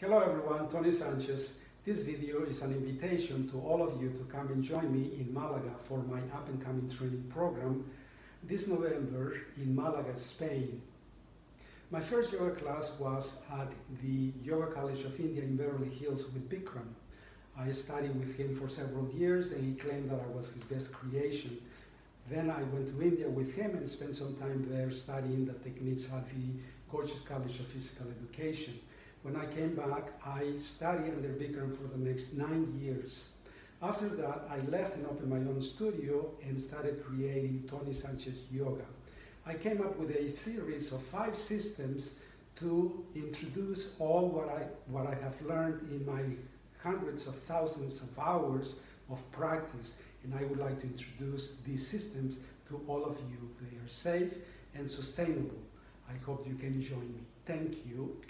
Hello everyone, Tony Sanchez. This video is an invitation to all of you to come and join me in Malaga for my up and coming training program this November in Malaga, Spain. My first yoga class was at the Yoga College of India in Beverly Hills with Bikram. I studied with him for several years and he claimed that I was his best creation. Then I went to India with him and spent some time there studying the techniques at the Ghosh's College of Physical Education. When I came back, I studied under Bikram for the next nine years. After that, I left and opened my own studio and started creating Tony Sanchez Yoga. I came up with a series of five systems to introduce all what I, what I have learned in my hundreds of thousands of hours of practice and I would like to introduce these systems to all of you. They are safe and sustainable. I hope you can join me. Thank you.